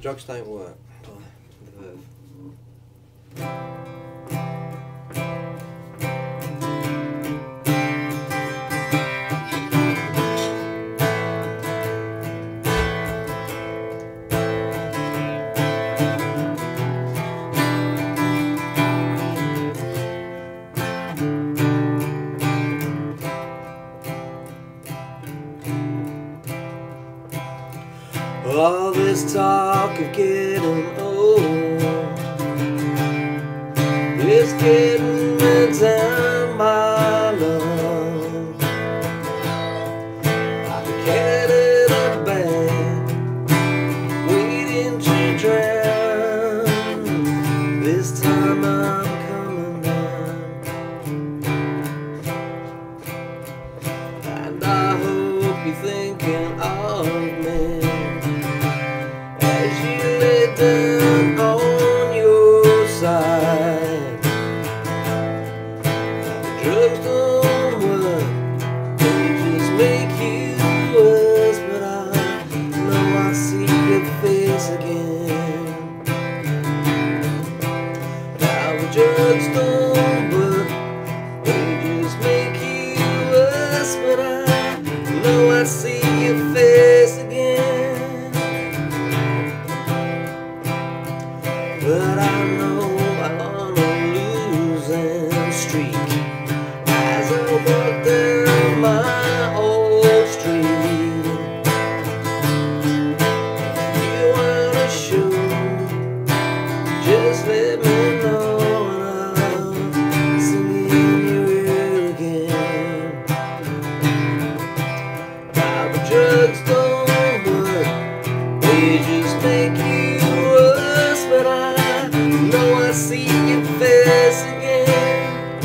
Drugs don't work. Oh, the All this talk of getting old is getting see your face again. But I know they just make you worse But I know I see your face again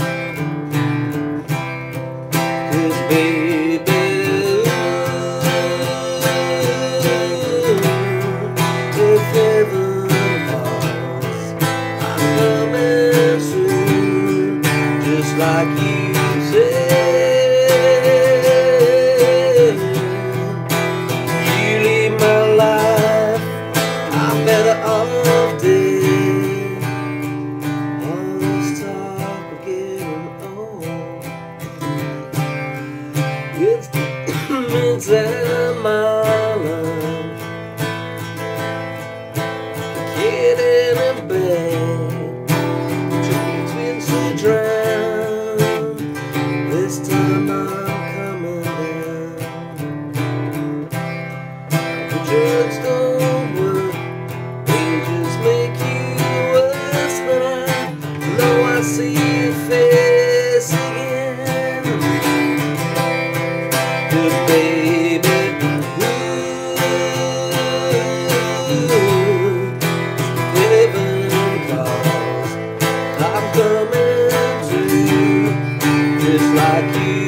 Cause baby time. I aqui.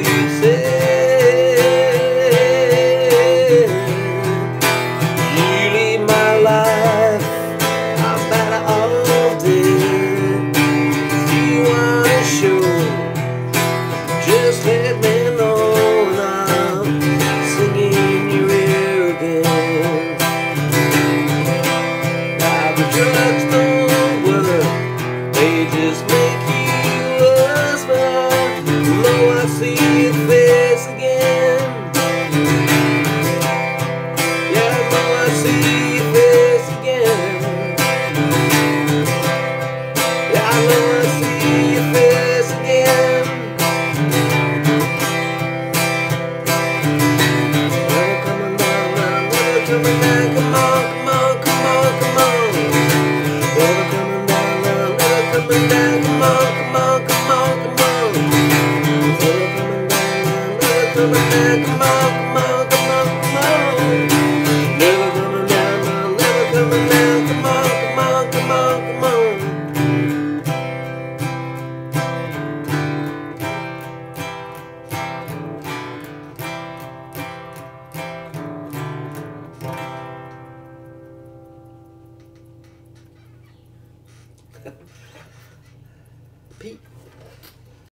gonna come on, come come come. Never never come come come come.